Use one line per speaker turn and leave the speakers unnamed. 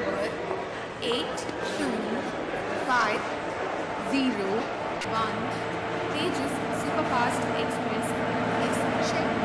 number 825011 Tejas Superfast Express is checked.